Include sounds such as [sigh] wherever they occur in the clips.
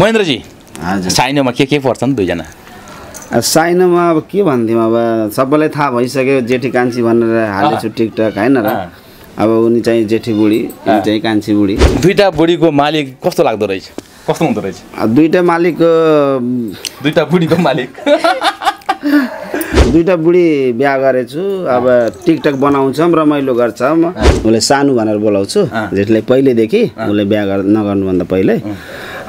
महेन्द्रजी साइनोमा के के पर्छन् दुईजना? साइनोमा अब के भन्थ्यौँ अब सबैलाई थाहा भइसक्यो जेठी कान्छी भनेर हालेछु टिकटक होइन र। अब उनी चाहिँ जेठी बुढी चाहिँ कान्छी बुढी। दुईवटा बुढीको मालिक कस्तो लाग्दो रहेछ? कस्तो हुँदो रहेछ? दुइटा मालिक दुईवटा बुढीको मालिक। दुइटा बुढी बिहा गरेछु अब टिकटक बनाउँछौँ रमाइलो गर्छौँ। उसले सानो भनेर बोलाउँछु। जेठीलाई पहिल्यैदेखि उसले बिहा गर नगर्नुभन्दा पहिल्यै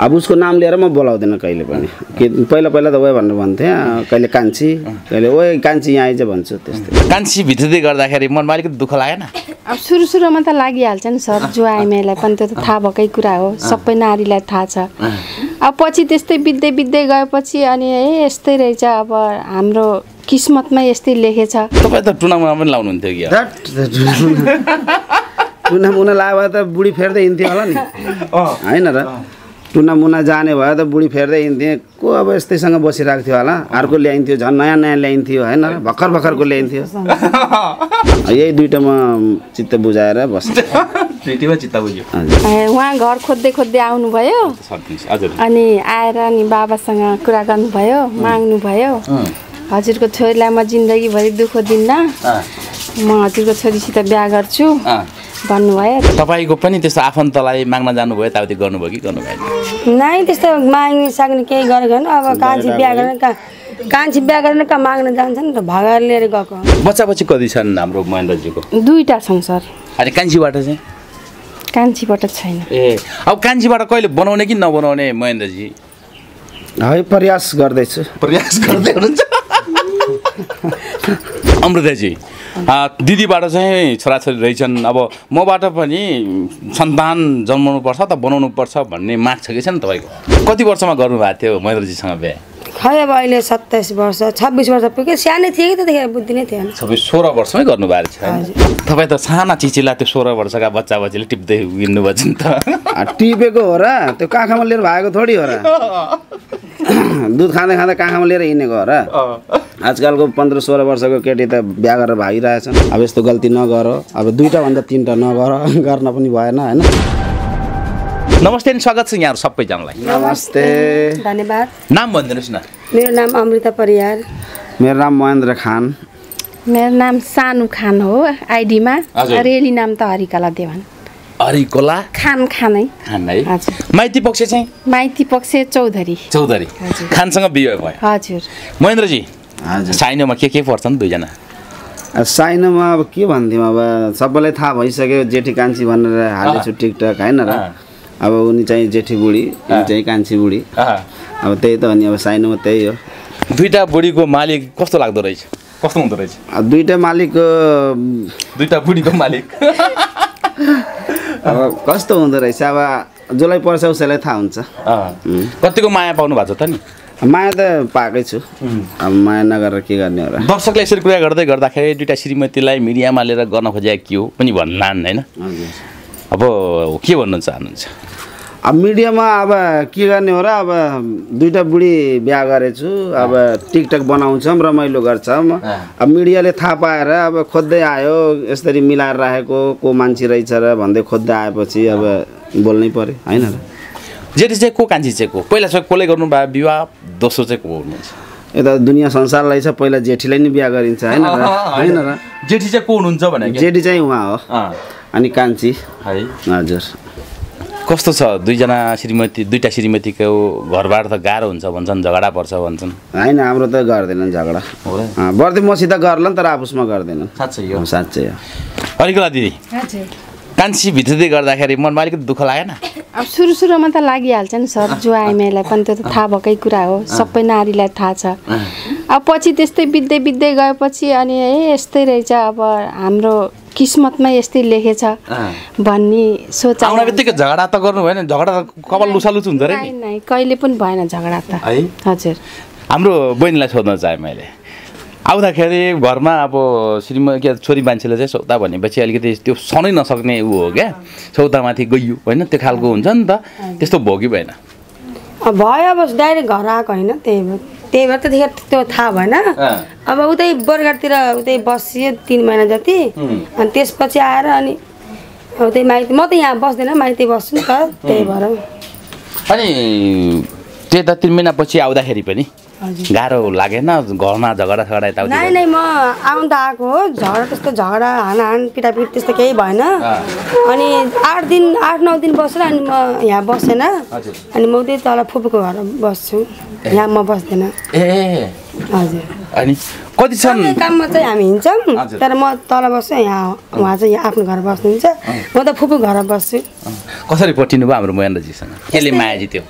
अब उसको नाम लिएर म बोलाउँदैन कहिले पनि। कि पहिला पहिला त ओए भनेर भन्थेँ कहिले कान्छी कहिले ओए कान्छी यहाँ आइज भन्छु त्यस्तै। कान्छी भित्रिँदै गर्दाखेरि मनमा अलिकति दुःख लागेन? अब सुरु सुरुमा त लागिहाल्छ नि सर जो आइमाईलाई पनि त्यो त थाहा भएकै कुरा हो सबै नारीलाई थाहा छ। अब पछि त्यस्तै बित्दै बित्दै गएपछि अनि ए यस्तै रहेछ अब हाम्रो किस्मतमा यस्तै लेखेछ। तपाईँ त टुनामुना पनि लाउनुहुन्थ्यो कि? टुना मुना लाग्यो भए त बुढी फेर्दै हिँड्थ्यो होला नि। होइन र? टुना मुना जाने भयो त बुढी फेर्दै हिँड्थेँ को अब यस्तैसँग बसिरहेको थियो होला? अर्को ल्याइन्थ्यो झन् नयाँ नयाँ ल्याइन्थ्यो होइन भर्खर भर्खरको ल्याइन्थ्यो। [laughs] यही दुइटामा चित्त बुझाएर बस्छ। उहाँ घर खोज्दै खोज्दै आउनुभयो? अनि आएर अनि बाबासँग कुरा गर्नुभयो माग्नुभयो? हजुरको छोरीलाई म जिन्दगीभरि दुःख दिन्न म हजुरको छोरीसित बिहा गर्छु। भन्नुभयो। तपाईँको पनि त्यस्तो आफन्तलाई माग्न जानुभयो यताउति गर्नुभयो कि गर्नु भएन नै त्यस्तो माग्ने साग्ने केही गरेको होइन अब कान्छी बिहा गरेर कहाँ कान्छी बिहा गरेर कहाँ माग्न जान्छ नि त? भगाएर लिएर गएको। बच्चा बच्ची कति छन् हाम्रो महेन्द्रजीको? दुईवटा छौँ सर। अनि कान्छीबाट चाहिँ? कान्छीबाट छैन। ए अब कान्छीबाट कहिले बनाउने कि नबनाउने महेन्द्रजी? है प्रयास गर्दैछु। प्रयास गर्दै हुनुहुन्छ। अमृताजी दिदीबाट चाहिँ छोराछोरी रहेछन्। अब मबाट पनि सन्तान जन्माउनुपर्छ त बनाउनुपर्छ भन्ने माग छ कि छैन तपाईँको? कति वर्षमा गर्नुभएको थियो महेन्द्रजीसँग बिहा? खै अब अहिले सत्ताइस वर्ष छब्बिस वर्ष पुग्यो। सानै थिएँ कि त्यतिखेर बुद्धि नै थिएन। सबै सोह्र वर्षमै गर्नुभएको छ? तपाईँ त साना चिचीलाई त्यो सोह्र वर्षका बच्चा बच्चीले टिप्दै हिँड्नुभएको छ नि त टिपेको हो र। त्यो काखामा लिएर भागेको थोडी हो र। [laughs] दुध खाँदा खाँदा काखामा लिएर हिँडेको हो र। आजकलको पन्ध्र सोह्र वर्षको केटी त बिहा गरेर भागिरहेछन् अब यस्तो गल्ती नगर अब दुइटा भन्दा तिनवटा नगर [laughs] गर्न पनि भएन होइन? नमस्ते अनि स्वागत छ यहाँहरू सबैजनालाई। नमस्ते। धन्यवाद। नाम भनिदिनुहोस् न। मेरो नाम अमृता परियार। मेरो नाम महेन्द्र खान। मेरो नाम सानु खान हो आइडीमा। रेली नाम त हरिकला देवान। हरिकोला? खान खानै। खान। है। माइती पक्ष चाहिँ? माइती पक्ष चौधरी। चौधरी। खानसँग बिहे भयो। हजुर। महेन्द्रजी साइनोमा के के पर्छन् दुईजना? अब साइनोमा अब के भन्थ्यौँ अब सबैलाई थाहा भइसक्यो जेठी कान्छी भनेर हालेछु टिकटक होइन र। अब उनी चाहिँ जेठी बुढी यिनी चाहिँ कान्छी बुढी। अब त्यही त हो नि अब साइनोमा त्यही हो। दुईवटा बुढीको मालिक कस्तो लाग्दो रहेछ? कस्तो हुँदो रहेछ? दुइटा मालिक दुईवटा बुढीको मालिक। अब कस्तो हुँदो रहेछ? अब जसलाई पर्छ उसैलाई थाहा हुन्छ। कतिको माया पाउनु भएको छ त नि? माया त पाएकै छु। अब माया नगरेर के गर्ने हो र दर्शकले यसरी कुरा गर्दै गर्दाखेरि दुइटा श्रीमतीलाई मिडियामा लिएर गर्न खोजेको के हो पनि भन्लान् होइन? अब के भन्नु चाहनुहुन्छ? अब मिडियामा अब के गर्ने हो र अब दुइटा बुढी बिहा गरेछु। अब टिकटक बनाउँछौँ रमाइलो गर्छौँ। अब मिडियाले थाहा पाएर अब खोज्दै आयो यसरी मिलाएर राखेको को मान्छे रहेछ र भन्दै खोज्दै आएपछि अब बोल्नै पऱ्यो होइन र? जेठी चाहिँ को कान्छी चाहिँ को? पहिला चाहिँ कसले गर्नुभयो विवाह दोस्रो चाहिँ को हुनुहुन्छ? यता दुनियाँ संसारलाई छ पहिला जेठीलाई नि बिहा गरिन्छ होइन होइन र? जेठी चाहिँ को हुनुहुन्छ भने जेठी चाहिँ उहाँ हो। अनि कान्छी। है। हजुर। कस्तो छ? दुईजना श्रीमती दुईवटा श्रीमतीको घरबाट त गाह्रो हुन्छ भन्छन् झगडा पर्छ भन्छन्। होइन हाम्रो त गर्दैनन् झगडा। बर्दी मसित गर्ला नि तर आफूसमा गर्दैनन्। साँच्चै यो हो, साँच्चै हो। अलिकला दिदी हजुर कान्छी भित्रिँदै गर्दाखेरि मनमा अलिकति दुःख लागेन? अब सुरु सुरुमा त लागिहाल्छ नि सर जो आइमाईलाई पनि त्यो त थाहा भएकै कुरा हो। सबै नारीलाई थाहा छ। अब पछि त्यस्तै बित्दै बित्दै गएपछि अनि ए यस्तै रहेछ अब हाम्रो किस्मतमा यस्तै लेखेछ भन्ने सोच आउने बित्तिकै झगडा त गर्नु भएन झगडा त कपाल लुसालुच हुन्छ अरे कहिले पनि भएन झगडा त। हजुर। हाम्रो बहिनीलाई सोध्न चाहेँ मैले। आउँदाखेरि घरमा अब श्रीम के छोरी मान्छेले चाहिँ सौदा भनेपछि अलिकति त्यो सनै नसक्ने ऊ हो क्या। सौदामाथि गइयो होइन? त्यो खालको हुन्छ नि त। त्यस्तो भयो कि भएन? भयो अब डाइरेक्ट घर आएको होइन। त्यही भएर त्यही भएर त्यतिखेर त्यो थाहा भएन। अब उतै बर्गारतिर उतै बसियो तिन महिना जति। अनि त्यसपछि आएर अनि उतै माइती म त यहाँ बस्दिनँ माइती बस्छु नि त। त्यही भएर। अनि त्यही त तिन महिनापछि आउँदाखेरि पनि। गाह्रो लागेन? घरमा झगडा झगडा यताउति नाइ भयो? नाइ म आउनु त आएको हो। झगडा त्यस्तो झगडा हानाहान पिटापिट त्यस्तो केही भएन। अनि आठ दिन आठ नौ दिन बसेर अनि म यहाँ बसेन। अनि म उतै तल फुपूको घर बस्छु। यहाँ म बस्दैन। ए हजुर। अनि कति छन्? काममा चाहिँ हामी हिँड्छौँ। तर म तल बस्छु यहाँ उहाँ चाहिँ यहाँ आफ्नो घर बस्नुहुन्छ। म त फुपू घर बस्छु। कसरी पठिनु भयो हाम्रो महेन्द्रजीसँग? केले माया जित्यो?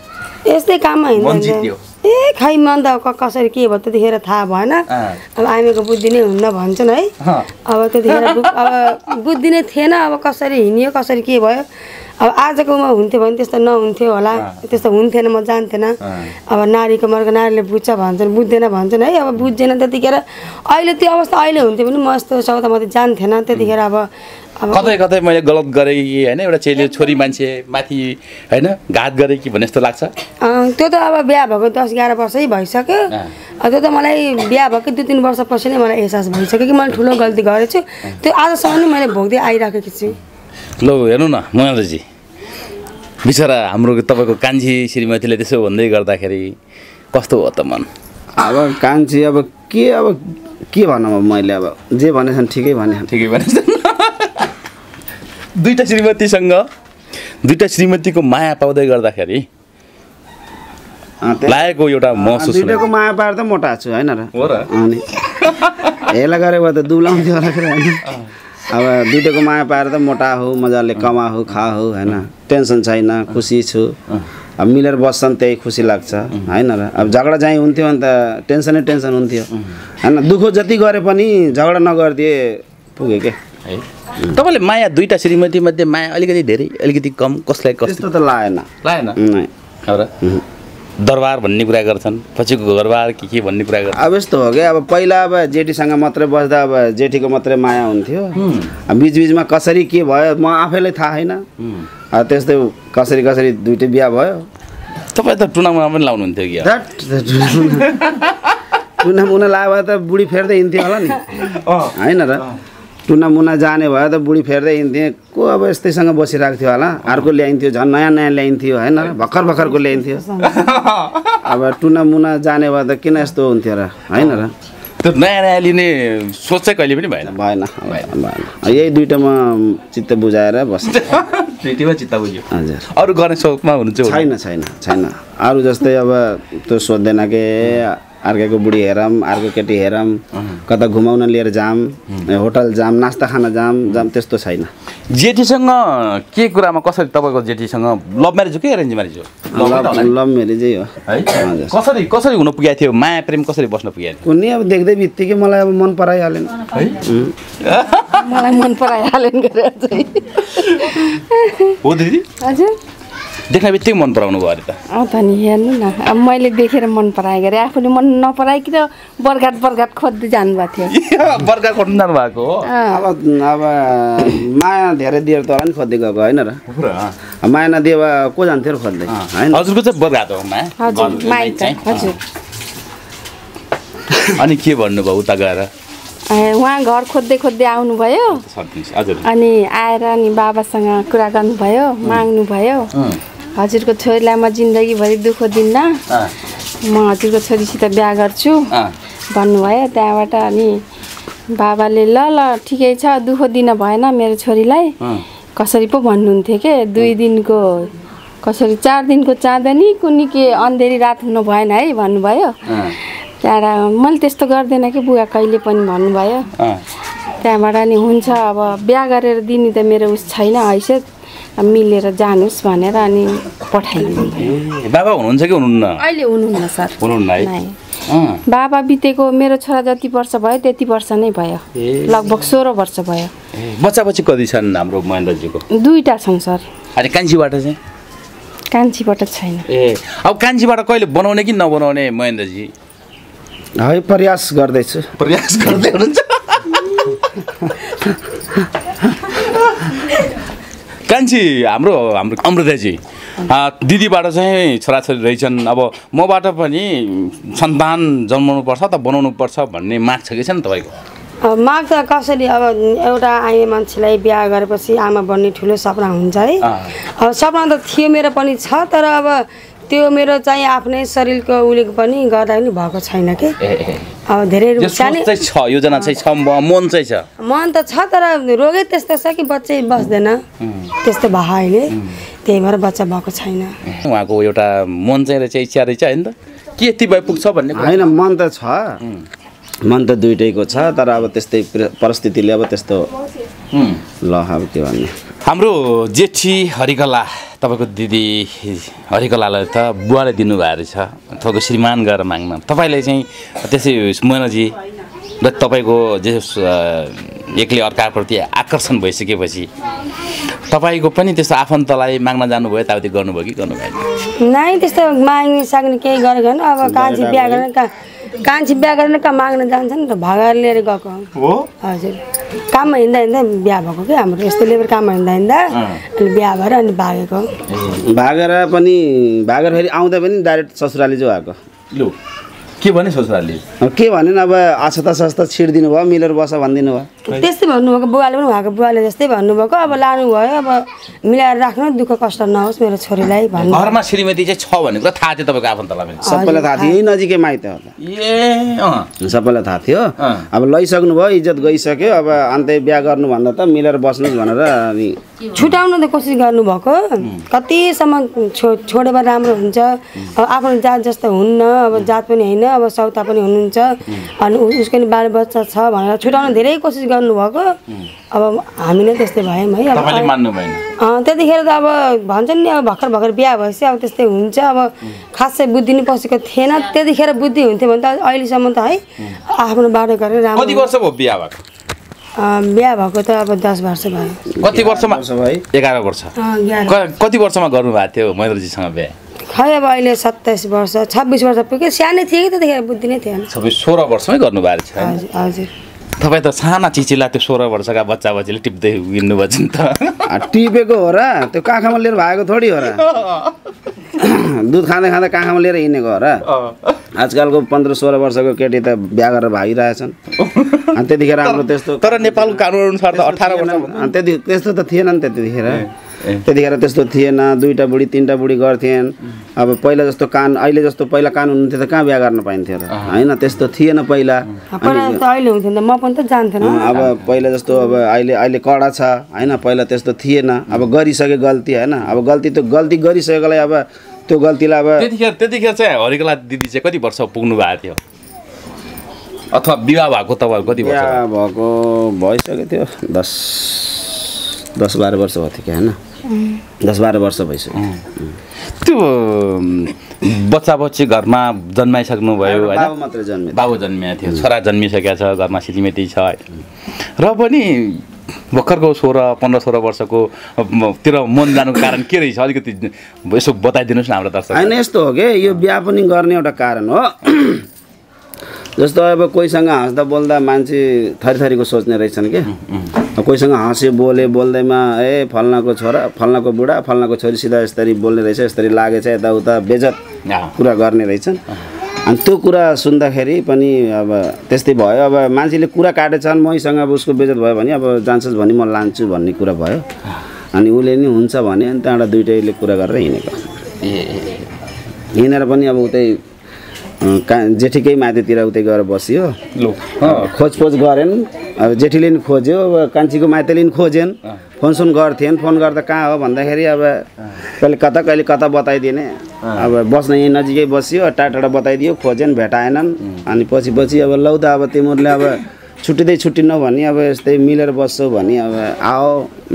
यस्तै काममा हिँड्दैन। ए खै मन त क- कसरी के भयो त्यतिखेर थाहा भएन। अब आमेको बुद्धि नै हुन्न भन्छन् है। अब त्यतिखेर अब बुद्धि नै थिएन अब कसरी हिँड्यो कसरी के भयो अब आजकोमा हुन्थ्यो भने त्यस्तो नहुन्थ्यो होला त्यस्तो हुन्थेन म जान्थेन। अब नारीको मर्ग नारीले बुझ्छ भन्छन् बुझ्दैन भन्छन्। है अब बुझ्दैन त्यतिखेर। अहिले त्यो अवस्था अहिले हुन्थ्यो भने म यस्तो सौदा म त जान्थेन त्यतिखेर अब कतै कतै मैले गलत गरेँ कि होइन एउटा चेली छोरी मान्छे माथि होइन घात गरेँ कि भन्ने जस्तो लाग्छ? त्यो त अब बिहा भएको दस एघार वर्षै भइसक्यो। त्यो त मलाई बिहा भएको दुई तिन वर्षपछि नै मलाई एहसास भइसक्यो कि मैले ठुलो गल्ती गरेछु। त्यो आजसम्म नै मैले भोग्दै आइराखेकी छु। ल हेर्नु न महेन्द्रजी। बिचरा हाम्रो तपाईँको कान्छी श्रीमतीले त्यसो भन्दै गर्दाखेरि कस्तो हो त मन? अब कान्छी अब के अब के भनौँ अब मैले अब? जे भनेछन् ठिकै भने ठिकै भने दुईवटा श्रीमतीसँग दुईवटा श्रीमतीको माया पाउँदै गर्दाखेरि लागेको एउटा महसुस दुइटाको माया पाएर त मोटा छु होइन र? हो र? अनि [laughs] हेला गरेको भए त दुब्लाउँथ्यो होला अब दुइटाको माया पाएर त मोटा हो मजाले कमा हो खा हो होइन। टेन्सन छैन खुसी छु। अब मिलेर बस्छन् त्यही खुसी लाग्छ होइन र? अब झगडा चाहिँ हुन्थ्यो भने त टेन्सनै टेन्सन हुन्थ्यो। होइन दुःख जति गरे पनि झगडा नगरिदिए पुग्यो के? है। तपाईँले माया दुईवटा श्रीमती मध्ये माया अलिकति धेरै अलिकति कम कसलाई कस्तो? त लागेन लागेन नै। र? दरबार भन्ने कुरा गर्छन्। पछिको घरबार के के भन्ने कुरा गर्छन्। अब यस्तो हो कि अब पहिला अब जेठीसँग मात्रै बस्दा अब जेठीको मात्रै माया हुन्थ्यो। बिचबिचमा कसरी के भयो म आफैलाई थाहा छैन त्यस्तै कसरी कसरी दुइटै बिहा भयो। तपाईँ त टुनामुना पनि लाउनुहुन्थ्यो कि ध्याट, टुना मुना लाग्यो भए त बुढी फेर्दै हिँड्थ्यो होला नि। होइन र? टुना मुना जाने भयो त बुढी फेर्दै हिँड्थेँ। को अब यस्तैसँग बसिरहेको थियो होला? अर्को ल्याइन्थ्यो झन् नयाँ नयाँ ल्याइन्थ्यो होइन भर्खर भर्खरको ल्याइन्थ्यो [laughs] अब टुना मुना जाने भए त किन यस्तो हुन्थ्यो र? होइन र? त्यो नयाँ नयाँ लिने सोच चाहिँ कहिले पनि भएन। भएन भएन। यही दुइटामा चित्त बुझाएर बस्छ [laughs] दुइटैमा चित्त बुझ्यो। हजुर। अरू गर्ने सोचमा हुनुहुन्छ छैन छैन छैन। अरू जस्तै अब त्यो सोध्दैन के? अर्काको बुढी हेरौँ अर्को केटी हेरौँ कता घुमाउन लिएर जाम होटल जाम नास्ता खान जाम जाम त्यस्तो छैन। जेठीसँग के कुरामा कसरी तपाईँको जेठीसँग लभ म्यारेज हो कि एरेन्ज म्यारेज हो? लभ म्यारेजै हो। है? कसरी कसरी हुन पुगेको थियो? माया प्रेम कसरी बस्न पुगेको थियो? कुनै अब देख्दै बित्तिकै मलाई अब मन पराइहालेन। है? मलाई मन पराइहाल्यो नि गरेर चाहिँ। हो दिदी? हजुर। देख्ने बित्तिकै मन पराउनु भयो अरे त। अँ त नि हेर्नु न। अब मैले देखेर मन पराए गरेँ आफूले मन नपराइकन बर्गाट बर्गाट खोज्दै जानुभएको थियो। [laughs] बर्खा खोज्नु जानु भएको हो? अब अब माया धेरै दिएर त होला नि खोज्दै गएको होइन र। हो र? अब माया नदिए भए को जान्थ्यो र खोज्दै? होइन। हजुरको चाहिँ बर्खा हो माया। हजुर अनि के भन्नुभयो उता गएर? ए, उहाँ घर खोज्दै खोज्दै आउनुभयो। अनि आएर अनि बाबासँग कुरा गर्नुभयो माग्नुभयो। हजुरको छोरीलाई म जिन्दगीभरि दुःख दिन्न। म हजुरको छोरीसित बिहा गर्छु। भन्नुभयो त्यहाँबाट अनि बाबाले ल ल ठिकै छ दुःख दिन भएन मेरो छोरीलाई। कसरी पो भन्नुहुन्थ्यो के? दुई दिनको कसरी चार दिनको चाँदनी कुनै के अँधेरी रात हुनु भएन है भन्नुभयो। त्यहाँबाट मैले त्यस्तो गर्दैन कि बुवा कहिले पनि भन्नुभयो। त्यहाँबाट नि हुन्छ अब बिहा गरेर दिने त मेरो उस छैन हैसियत। मिलेर जानुहोस् भनेर अनि पठाइदिनु बाबा हुनुहुन्छ कि हुनुहुन्न? अहिले हुनुहुन्न सर। हुनुहुन्न है? नै। अँ, बाबा बितेको मेरो छोरा जति वर्ष भयो त्यति वर्ष नै भयो। लगभग सोह्र वर्ष भयो। बच्चा बच्ची कति छन् हाम्रो महेन्द्रजीको? दुईवटा छन् सर। अनि कान्छीबाट चाहिँ? कान्छीबाट छैन। ए अब कान्छीबाट कहिले बनाउने कि नबनाउने महेन्द्रजी? है प्रयास गर्दैछु। प्रयास गर्दै हुनुहुन्छ? [laughs] कान्छी हाम्रो हाम्रो अमृताजी। दिदीबाट चाहिँ छोराछोरी रहेछन्। अब मबाट पनि सन्तान जन्माउनु पर्छ त बनाउनु पर्छ भन्ने माग छ कि छैन तपाईँको? अब माग त कसरी अब एउटा आइने मान्छेलाई बिहा गरेपछि आमा बन्ने ठुलो सपना हुन्छ है। अब सपना त थियो मेरो पनि छ तर अब त्यो मेरो चाहिँ आफ्नै शरीरको उलेको पनि गर्दा पनि भएको छैन कि। अब धेरै छ योजना चाहिँ छ मन चाहिँ छ। मन त छ तर रोगै त्यस्तो छ कि बच्चै बस्दैन। त्यस्तो भयो अहिले त्यही भएर बच्चा भएको छैन। उहाँको एउटा मन चाहिँ रहेछ इच्छा रहेछ होइन त? के यति भए पुग्छ भन्ने होइन मन त छ। मन त दुइटैको छ तर अब त्यस्तै प्र- परिस्थितिले अब त्यस्तो। ल अब के भन्ने। हाम्रो जेठी हरिकला तपाईँको दिदी हरिकलालाई त बुवाले दिनुभएको रहेछ। तपाईँको श्रीमान गएर माग्न। तपाईँलाई चाहिँ त्यसै मोनाजी र तपाईँको जे एकले अर्काप्रति आकर्षण भइसकेपछि तपाईँको पनि त्यस्तो आफन्तलाई माग्न जानुभयो यताउति गर्नुभयो कि गर्नु भएन नै त्यस्तो माग्ने साग्ने केही गरेको होइन अब कान्छी बिहा गरेर कहाँ कान्छी बिहा गरेर कहाँ माग्न जान्छ नि त भगाएर लिएर गएको हो। हजुर। काममा हिँड्दा हिँड्दा बिहा भएको कि हाम्रो यस्तो लेबर काममा हिँड्दा हिँड्दा अनि बिहा भएर अनि भागेको। भागेर पनि भागेर फेरि आउँदा पनि डाइरेक्ट ससुराली जो आएको। लु। के भने ससुराली अब के भने अब आछता सस्ता छिडिदिनु भयो मिलेर बस भनिदिनु भयो। त्यस्तै भन्नुभएको बुवाले पनि उहाँको बुवाले जस्तै भन्नुभएको अब लानुभयो अब मिलाएर राख्नु दुःख कष्ट नहोस् मेरो छोरीलाई भन्नु। घरमा श्रीमती चाहिँ छ भन्ने कुरा थाहा थियो तपाईँको आफन्तलाई पनि। सबैलाई थाहा थियो यही नजिकै माइत हो ए सबैलाई थाहा थियो। अब लैसक्नु भयो इज्जत गइसक्यो अब अन्त्य बिहा गर्नुभन्दा त मिलेर बस्नुहोस् भनेर अनि छुट्याउनु त कोसिस गर्नुभएको। कतिसम्म छो छोडेर राम्रो हुन्छ। अब आफ्नो जात जस्तो हुन्न अब जात पनि होइन अब सौता पनि हुनुहुन्छ। अनि उसको नि बाल बच्चा छ भनेर छुट्याउनु धेरै कोसिस गर्नुभएको। अब हामी नै त्यस्तै भयौँ है। अब त्यतिखेर त अब भन्छन् नि अब भर्खर भर्खर बिहा भएपछि अब त्यस्तै हुन्छ। अब खासै बुद्धि नि पसेको थिएन। त्यतिखेर बुद्धि हुन्थ्यो भने त अहिलेसम्म त है आफ्नो बाटो गरेर राम्रो वर्ष भयो बिहा भएको त अब दस वर्ष भयो। कति वर्षमा? एघार वर्ष। कति वर्षमा गर्नुभएको थियो महेन्द्रजीसँग बिहा? खै अब अहिले सत्ताइस वर्ष छब्बिस वर्ष पुग्यो। सानै थिएँ कि त्यतिखेर बुद्धि नै थिएन। सबै सोह्र वर्षमै गर्नुभएको छ हजुर हजुर। तपाईँ त साना चिचिला त्यो सोह्र वर्षका बच्चा बच्चीले टिप्दै हिँड्नुभएको छ नि त। टिपेको हो र? त्यो काखामा लिएर भागेको थोडी हो र? दुध खाँदा खाँदा काखामा लिएर हिँडेको हो र? आजकलको पन्ध्र सोह्र वर्षको केटी त बिहा गरेर भागिरहेछन्। अनि त्यतिखेर हाम्रो त्यस्तो तर नेपालको कानुन अनुसार त अठार वर्ष त्यति त्यस्तो त थिएन नि त्यतिखेर। त्यतिखेर त्यस्तो थिएन दुईवटा बुढी तिनवटा बुढी गर्थेन। अब पहिला जस्तो कान अहिले जस्तो पहिला कानुन हुन्थ्यो त कहाँ बिहा गर्न पाइन्थ्यो र? होइन त्यस्तो थिएन पहिला। पहिला त अहिले हुन्थ्यो नि त म पनि त जान्थेन। अब पहिला जस्तो अब अहिले अहिले कडा छ होइन पहिला त्यस्तो थिएन। अब गरिसके गल्ती होइन अब गल्ती त गल्ती गरिसकेकोलाई अब त्यो गल्तीलाई अब त्यतिखेर त्यतिखेर चाहिँ हरिकला दिदी चाहिँ कति वर्ष पुग्नु भएको थियो? अथवा विवाह भएको तपाईँहरू कति वर्ष बिहा भएको भइसकेको थियो दस दस बाह्र वर्ष भएको थियो क्या होइन। दस बाह्र वर्ष भइसक्यो। त्यो बच्चा बच्ची घरमा जन्माइसक्नुभयो बाबु होइन? मात्रै जन्मे बाबु जन्मिएको थियो छोरा जन्मिसकेको छ घरमा श्रीमती छ र पनि भर्खरको सोह्र पन्ध्र सोह्र वर्षको तिर मन जानुको कारण के रहेछ? अलिकति यसो बताइदिनुहोस् न हाम्रो दर्शक होइन यस्तो हो कि? यो बिहा पनि गर्ने एउटा कारण हो। जस्तो अब कोहीसँग हाँस्दा बोल्दा मान्छे थरी थरीको सोच्ने रहेछन् कि? कोहीसँग हाँस्यो बोल्यो बोल्दैमा ए फल्नाको छोरा फल्नाको बुढा फल्नाको छोरी सिधा यसरी बोल्ने रहेछ यसरी लागेछ यताउता बेजत। कुरा गर्ने रहेछन्। अनि त्यो कुरा सुन्दाखेरि पनि अब त्यस्तै भयो। अब मान्छेले कुरा काटेछन् मैसँग अब उसको बेजत भयो भने अब जान्छस् भने म लान्छु भन्ने कुरा भयो। अनि उसले नि हुन्छ भने अनि त्यहाँबाट दुइटैले कुरा गरेर हिँडेको। हिँडेर पनि अब उतै जेठीकै माथितिर उतै गएर बसियो। लु। खोजपोज गरेन्। अब जेठीले नि खोज्यो अब कान्छीको माइतीले नि खोजेन्। फोन सोन गर्थेन्। फोन गर्दा कहाँ हो भन्दाखेरि अब कहिले कता कहिले कता बताइदिने। अब बस्न यहीँ नजिकै बसियो टाढा टाढा बताइदियो खोजेन् भेटाएनन्। अनि पछि पछि अब लौ त अब तिमीहरूले अब छुट्टिँदै छुट्टिनौ भने अब यस्तै मिलेर बस्छौ भने अब आओ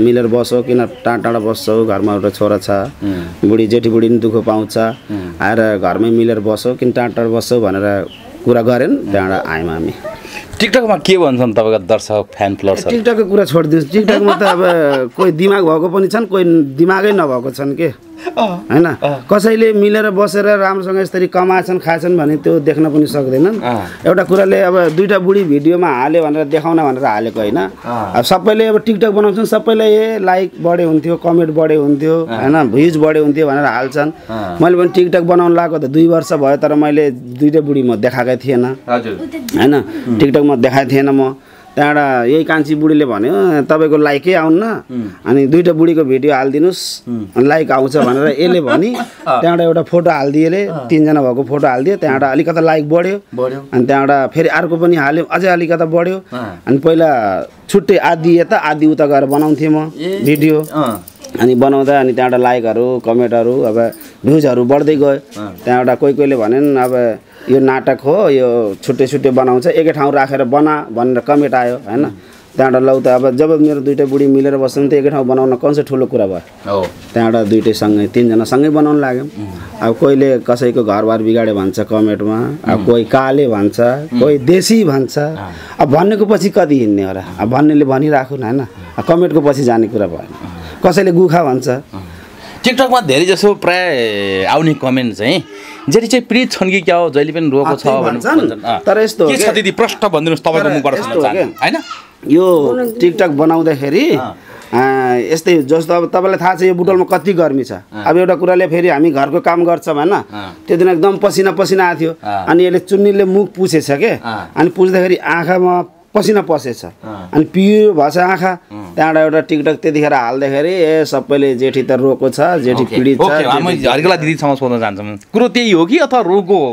मिलेर बसौ किन टाढा टाढा बस्छौ घरमा एउटा छोरा छ बुढी जेठी बुढी पनि दुःख पाउँछ आएर घरमै मिलेर बसौ किन टाढा टाढा बस्छौ भनेर कुरा गरेन् त्यहाँबाट आयौँ हामी। टिकटकमा के भन्छन् तपाईँको दर्शक फ्यान प्लसहरू टिकटकको कुरा छोडिदिनुहोस्। टिकटकमा त अब कोही दिमाग भएको पनि छन् कोही दिमागै नभएको छन् के? होइन? कसैले मिलेर बसेर राम्रोसँग यसरी कमाएछन् खाएछन् भने त्यो देख्न पनि सक्दैनन्। एउटा कुराले अब दुइटा बुढी भिडियोमा हाल्यो भनेर देखाउन भनेर हालेको होइन। अब सबैले अब टिकटक बनाउँछन् सबैलाई ए लाइक बढे हुन्थ्यो कमेन्ट बढे हुन्थ्यो होइन? भ्युज बढे हुन्थ्यो भनेर हाल्छन्। मैले पनि टिकटक बनाउनु लगाएको त दुई वर्ष भयो तर मैले दुइटै बुढी म देखाएकै थिएन। होइन? टिकटकमा देखाएको थिएन म। त्यहाँबाट यही कान्छी बुढीले भन्यो तपाईँको लाइकै आउन्न अनि दुइटा बुढीको भिडियो हालिदिनुहोस् लाइक आउँछ भनेर यसले भनी [laughs] त्यहाँबाट एउटा फोटो हालिदिएले तिनजना भएको फोटो हालिदियो त्यहाँबाट अलिकता लाइक बढ्यो। बढ्यो। अनि त्यहाँबाट फेरि अर्को पनि हाल्यो अझै अलिकता बढ्यो। अनि पहिला छुट्टै आधी यता आधी उता गएर बनाउँथेँ म। भिडियो। अनि बनाउँदा अनि त्यहाँबाट लाइकहरू कमेन्टहरू अब भ्युजहरू बढ्दै गयो। त्यहाँबाट कोही कोहीले भनेन् अब यो नाटक हो यो छुट्टै छुट्टै बनाउँछ एकै ठाउँ राखेर बना भनेर कमेन्ट आयो होइन? त्यहाँबाट लौ त अब जब मेरो दुइटै बुढी मिलेर बस्छौँ त एकै ठाउँ बनाउन कौन चाहिँ ठुलो कुरा भयो? हो। त्यहाँबाट दुइटै सँगै तिनजना सँगै बनाउनु लाग्यौँ। अब कोहीले कसैको घरबार बिगाड्यो भन्छ कमेन्टमा अब कोही काले भन्छ कोही देशी भन्छ। अब भन्नेको पछि कति हिँड्ने होला? अब भन्नेले भनिराखुन् होइन? कमेन्टको पछि जाने कुरा भएन। कसैले गुखा भन्छ। टिकटकमा धेरै जसो प्राय आउने कमेन्ट चाहिँ जेरी चाहिँ पीडित छन् कि क्या हो? जहिले पनि रोगको छ। तर यस्तो प्रश्न भनिदिनुहोस् तपाईँको मुखबाट? होइन? यो टिकटक बनाउँदाखेरि यस्तै जस्तो अब तपाईँलाई थाहा छ यो बुटलमा कति गर्मी छ। अब एउटा कुराले फेरि हामी घरको काम गर्छौँ होइन? त्यो दिन एकदम पसिना पसिना आएको थियो। अनि यसले चुन्नीले मुख पुछेछ के। अनि पुछ्दाखेरि आँखामा पसिना पसेछ। अनि पिरो भएछ आँखा। त्यहाँबाट एउटा टिकटक त्यतिखेर हाल्दाखेरि ए सबैले जेठी त रोगको छ जेठी पीडित छ हरिकला दिदीसँग सोध्न चाहन्छु कुरो त्यही हो कि अथवा रोगको हो?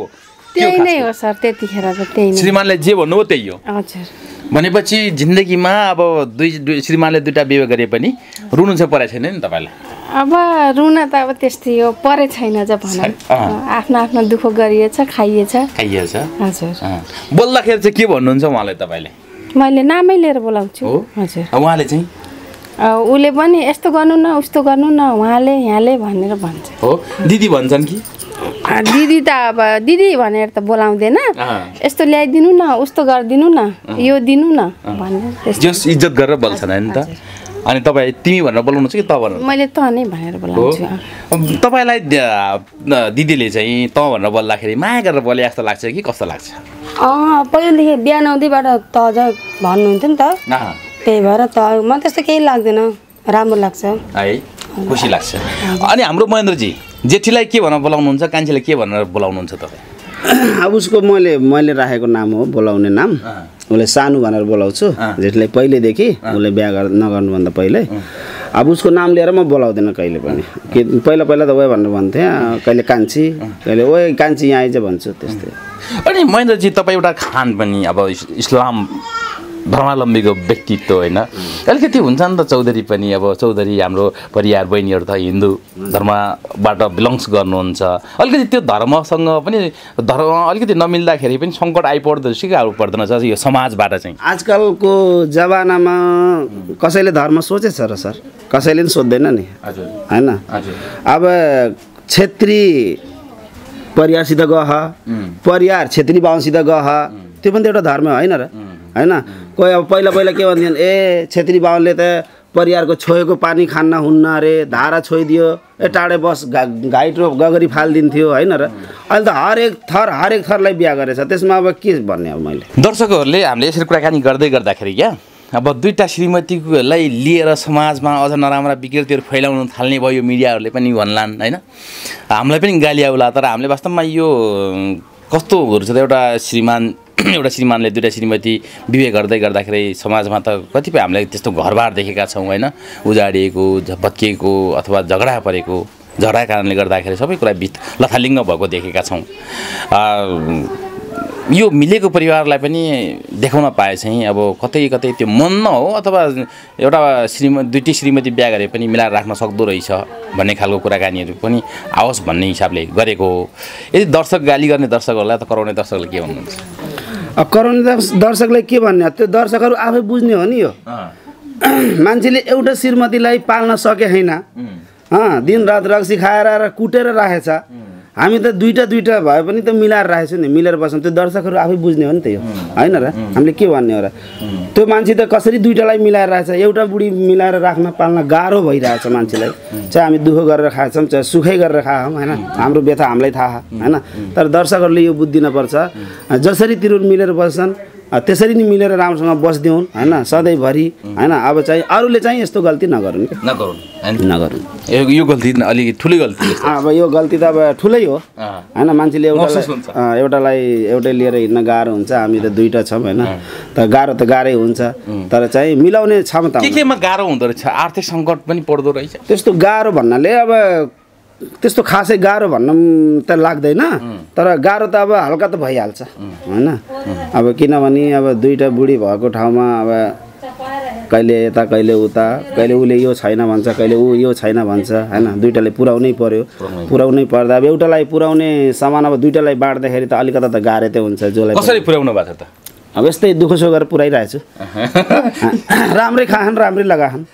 त्यही नै? हो सर त्यतिखेर त त्यही नै। श्रीमानले जे भन्नुभयो त्यही हो। हजुर। भनेपछि जिन्दगीमा अब दुई दुई श्रीमानले दुइटा विवाह गरे पनि रुनु चाहिँ परेको छैन नि तपाईँलाई? अब रुन त अब त्यस्तै हो परे छैन जब भनौँ। आफ्नो आफ्नो दुःख गरिएछ खाइएछ। खाइएछ। हजुर। बोल्दाखेरि चाहिँ के भन्नुहुन्छ उहाँलाई तपाईँले? मैले नामै लिएर बोलाउँछु। हो? हजुर। अब उहाँले चाहिँ? उसले पनि यस्तो गर्नु न उस्तो गर्नु न उहाँले यहाँले भनेर भन्छ। हो? दिदी भन्छन् कि? दिदी त अब दिदी भनेर त बोलाउँदैन। यस्तो ल्याइदिनु न उस्तो गरिदिनु न यो दिनु न भनेर इज्जत गरेर बोल्छन् होइन त? अनि तपाईँ तिमी भनेर बोलाउनु चाहिँ कि त भनेर? मैले त नै भनेर बोलाउँछु। तपाईँलाई दिदीले चाहिँ त भनेर बोल्दाखेरि माया गरेर बोले जस्तो लाग्छ कि कस्तो लाग्छ? पहिलादेखि बिहान आउँदैबाट त अझ भन्नुहुन्थ्यो नि त। त्यही भएर त मलाई त्यस्तो केही लाग्दैन। राम्रो लाग्छ। है खुसी लाग्छ। अनि हाम्रो महेन्द्रजी जेठीलाई के भनेर बोलाउनुहुन्छ कान्छीलाई के भनेर बोलाउनुहुन्छ तपाईँ? अब उसको मैले मैले राखेको नाम हो बोलाउने नाम। उसले सानो भनेर बोलाउँछु। जेठीलाई पहिल्यैदेखि उसले बिहा गर नगर्नुभन्दा पहिल्यै अब उसको नाम लिएर म बोलाउँदिनँ कहिले पनि। कि पहिला पहिला त ओए भनेर भन्थेँ कहिले कान्छी कहिले ओए कान्छी यहाँ आइज भन्छु त्यस्तै। अनि महेन्द्रजी तपाईँ एउटा खान पनि अब इस- इस्लाम धर्मावलम्बीको व्यक्तित्व होइन। अलिकति हुन्छ नि त चौधरी पनि अब चौधरी हाम्रो परिवार बहिनीहरू त हिन्दू धर्मबाट बिलोङ्स गर्नुहुन्छ। अलिकति त्यो धर्मसँग पनि धर्म अलिकति नमिल्दाखेरि पनि सङ्कट आइपर्दो रहेछ कि आउनु पर्दैन रहेछ यो समाजबाट चाहिँ। आजकलको जमानामा कसैले धर्म सोचेछ र सर? कसैले पनि सोध्दैन नि। हजुर। होइन? हजुर। अब छेत्री परिवारसित गह परिवार छेत्री बाहुनसित गह त्यो पनि त एउटा धर्म होइन र? होइन? कोही अब पहिला पहिला के भन्थ्यो ए छेत्री बाहुनले त परिवारको छोएको पानी खान्न हुन्न अरे धारा छोइदियो। ए टाढे बस घा घाइट गगरी फालिदिन्थ्यो। होइन र अहिले त हरेक थर हरेक थरलाई बिहा गरेछ। त्यसमा अब के भन्ने अब मैले? दर्शकहरूले हामीले यसरी कुराकानी गर्दै गर्दाखेरि क्या अब दुईवटा श्रीमतीलाई लिएर समाजमा अझ नराम्रा विकृतिहरू फैलाउन थाल्ने भयो मिडियाहरूले पनि भन्लान् होइन? हामीलाई पनि गाली आउला तर हामीले वास्तवमा यो अँ, कस्तोहरू छ त एउटा श्रीमान [clears throat] एउटा श्रीमानले दुइटा श्रीमती विवेक गर्दै गर्दाखेरि समाजमा त कतिपय हामीले त्यस्तो घरबार देखेका छौँ होइन? उजाडिएको भत्किएको अथवा झगडा परेको झगडाको कारणले गर्दाखेरि सबै कुरा बित लथालिङ्ग भएको देखेका छौँ। यो मिलेको परिवारलाई पनि देखाउन पाए चाहिँ अब कतै कतै त्यो मन न हो अथवा एउटा श्रीम दुइटै श्रीमती बिहा गरे पनि मिलाएर राख्न सक्दो रहेछ भन्ने खालको कुराकानीहरू पनि आओस् भन्ने हिसाबले गरेको हो। यदि दर्शक गाली गर्ने दर्शकहरूलाई त कराउने दर्शकले के भन्नुहुन्छ? अब कराउने दर्श- दर्शकलाई के भन्ने? त्यो दर्शकहरू आफै बुझ्ने हो नि यो। [clears throat] मान्छेले एउटा श्रीमतीलाई पाल्न सके छैन दिन रात रक्सी खाएर र कुटेर राखेछ। हामी त दुइटा दुइटा भए पनि त मिलाएर राखेको छु नि मिलेर बस्छौँ। त्यो दर्शकहरू आफै बुझ्ने हो नि त यो। होइन र? हामीले के भन्ने हो र? त्यो मान्छे त कसरी दुइटालाई मिलाएर राखेछ? एउटा बुढी मिलाएर राख्न पाल्न गाह्रो भइरहेछ मान्छेलाई। चाहे हामी दुःख गरेर खाएछौँ चाहे सुखै गरेर खायौँ होइन? हाम्रो व्यथा हामीलाई थाहा होइन? तर दर्शकहरूले यो बुझिदिन पर्छ जसरी तिनीहरू मिलेर बस्छन् त्यसरी नै मिलेर राम्रोसँग बसिदिउन् होइन? सधैँभरि होइन? अब चाहिँ अरूले चाहिँ यस्तो गल्ती नगरौँ? नगरून् यो गल्ती अलिक ठुलै गल्ती। अब यो गल्ती त अब ठुलै हो। होइन? मान्छेले हुन्छ। एउटालाई एउटै लिएर हिँड्न गाह्रो हुन्छ। हामी त दुइटा छौँ होइन? त गाह्रो त गाह्रै हुन्छ। तर चाहिँ मिलाउने क्षमता के हुनु- केमा गाह्रो हुँदो रहेछ? आर्थिक सङ्कट पनि पर्दो रहेछ। त्यस्तो गाह्रो भन्नाले अब त्यस्तो खासै गाह्रो भन्न त लाग्दैन। तर गाह्रो त अब हल्का त भइहाल्छ। होइन? अब किनभने अब दुईवटा बुढी भएको ठाउँमा अब कहिले यता कहिले उता कहिले उसले यो छैन भन्छ कहिले ऊ यो छैन भन्छ होइन? दुइटालाई पुऱ्याउनै पर्यो। पुऱ्याउनै पर्दा अब एउटालाई पुऱ्याउने सामान अब दुइटालाई बाँड्दाखेरि त अलिकता त गाह्रो त हुन्छ जसलाई कसरी पुर्याउनु भएको छ त? अब यस्तै दुःख सुख गरेर पुऱ्याइरहेको छु राम्रै खाछन् राम्रै लगाछन्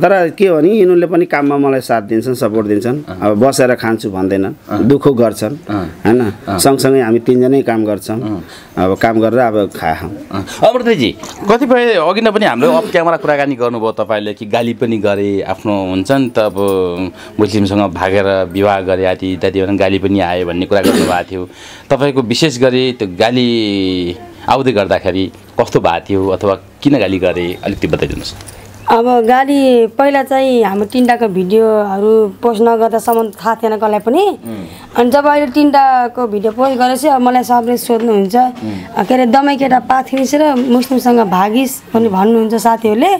तर के हो भने यिनीहरूले पनि काममा मलाई साथ दिन्छन् सपोर्ट दिन्छन्। अब बसेर खान्छु भन्दैनन् दुःख गर्छन्। होइन? सँगसँगै हामी तिनजनै काम गर्छौँ अब काम गरेर अब खायौँ अमृतजी कतिपय अघि नै पनि हाम्रो अफ क्यामेरा कुराकानी गर्नुभयो तपाईँले कि गाली पनि गरे आफ्नो हुन्छ नि त अब मुस्लिमसँग भागेर विवाह गरे आदि इत्यादि गाली पनि आयो भन्ने कुरा गर्नुभएको थियो। तपाईँको विशेष गरी त्यो गाली आउँदै गर्दाखेरि कस्तो भएको थियो अथवा किन गाली गरे अलिक त्यो बताइदिनुहोस्। अब गाडी पहिला चाहिँ हाम्रो तिनवटाको भिडियोहरू पोस्ट नगर्दासम्म थाहा थिएन कसलाई पनि। अनि जब अहिले तिनवटाको भिडियो पोस्ट गरेपछि अब मलाई सबले सोध्नुहुन्छ। के अरे दमै केटा पाथिरिस र मुस्लिमसँग भागिस् भने भन्नुहुन्छ साथीहरूले।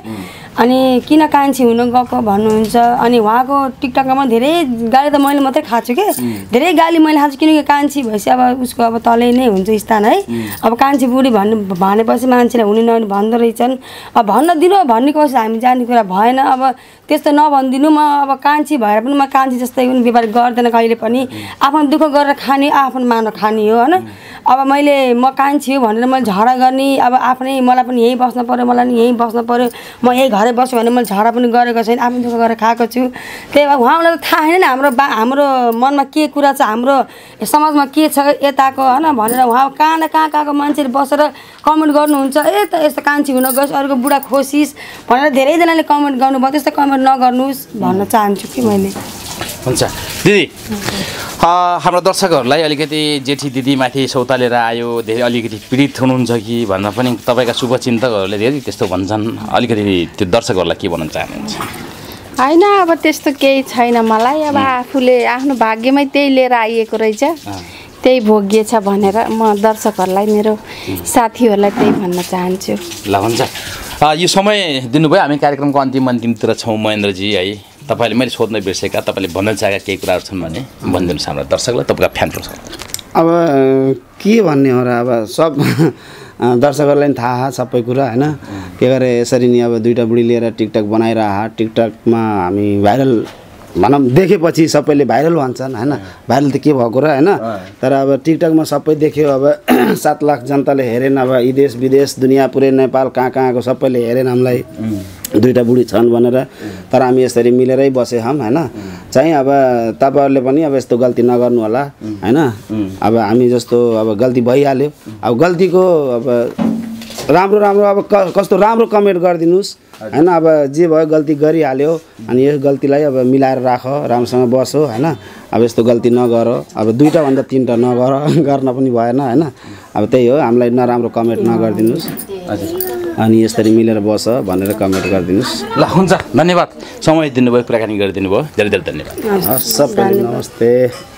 अनि किन कान्छी हुन गएको भन्नुहुन्छ? अनि उहाँको टिकटकमा पनि धेरै गाली त मैले मात्रै खाएको छु कि धेरै गाली मैले खाएको छु किनकि कान्छी भएपछि अब उसको अब तलै नै हुन्छ स्थान है। अब कान्छी बुढी भन्नु भनेपछि मान्छेलाई हुने नहुने भन्दो रहेछन्। अब भन्न दिनु भन्ने कोसिस हामी जाने कुरा भएन। अब त्यस्तो नभनिदिनु म अब कान्छी भएर पनि म कान्छी जस्तै पनि व्यवहार गर्दैन कहिले पनि। आफ्नो दुःख गरेर खाने आफ्नो मानव खाने हो होइन? अब मैले म कान्छी हो भनेर मैले झगडा गर्ने अब आफ्नै मलाई पनि यहीँ बस्नु पऱ्यो मलाई पनि यहीँ बस्नु पऱ्यो म यही घरै बस्यो भने मैले झगडा पनि गरेको छैन आफ्नो दुःख गरेर खाएको छु। त्यही भएर उहाँलाई त थाहा छैन हाम्रो बा हाम्रो मनमा के कुरा छ हाम्रो समाजमा के छ यताको होइन भनेर उहाँ कहाँ न कहाँ कहाँको मान्छेले बसेर कमेन्ट गर्नुहुन्छ ए त यस्तो कान्छी हुन गयोस् अरूको बुढा खोसिस् भनेर धेरैजनाले कमेन्ट गर्नुभयो त्यस्तो कमेन्ट नगर्नुहोस् भन्न चाहन्छु कि मैले। हुन्छ। दिदी हाम्रो दर्शकहरूलाई अलिकति जेठी दिदीमाथि सौतालेर आयो धेरै अलिकति पीडित हुनुहुन्छ कि भन्दा पनि तपाईँका शुभचिन्तकहरूले धेरै त्यस्तो भन्छन्। अलिकति त्यो दर्शकहरूलाई के भन्न चाहनुहुन्छ? होइन अब त्यस्तो केही छैन मलाई। अब आफूले आफ्नो भाग्यमै त्यही लिएर आइएको रहेछ। त्यही भोग्यछ भनेर म दर्शकहरूलाई मेरो साथीहरूलाई त्यही भन्न चाहन्छु। ल हुन्छ। यो समय दिनुभयो। हामी कार्यक्रमको अन्तिम अन्तिमतिर छौँ महेन्द्रजी है। तपाईँले मैले सोध्न बिर्सेका तपाईँले भन्न चाहेका केही कुराहरू छन् भने भनिदिनुहोस् हाम्रो दर्शकलाई तपाईँका फ्यान अब के भन्ने हो र अब सब दर्शकहरूलाई पनि थाहा छ सबै कुरा होइन? के गरे यसरी नि अब दुइटा बुढी लिएर टिकटक बनाइरह टिकटकमा हामी भाइरल भनौँ देखेपछि सबैले भाइरल भन्छन् होइन? भाइरल त के भएको र होइन? तर अब टिकटकमा सबै देख्यो अब [clears throat] सात लाख जनताले हेरेन अब यी देश विदेश दुनियाँ पुरै नेपाल कहाँ कहाँको सबैले हेरेन हामीलाई। दुइटा बुढी छन् भनेर। तर हामी यसरी मिलेरै बसेछौँ होइन? चाहिँ अब तपाईँहरूले पनि अब यस्तो गल्ती नगर्नु होला होइन? अब हामी जस्तो अब गल्ती भइहाल्यो। अब गल्तीको अब राम्रो राम्रो अब कस्तो राम्रो कमेन्ट गरिदिनुहोस् होइन? अब जे भयो गल्ती गरिहाल्यो अनि यस गल्तीलाई अब मिलाएर राख राम्रोसँग बसो होइन? अब यस्तो गल्ती नगर अब दुइटा भन्दा तिनवटा नगर गर्न पनि भएन होइन? अब त्यही हो हामीलाई नराम्रो कमेन्ट नगरिदिनुहोस्। अनि यसरी मिलेर बस भनेर कमेन्ट गरिदिनुहोस्। ल हुन्छ। धन्यवाद। समय दिनुभयो कुराकानी गरिदिनु भयो धेरै धेरै धन्यवाद। हस् सबैले नमस्ते।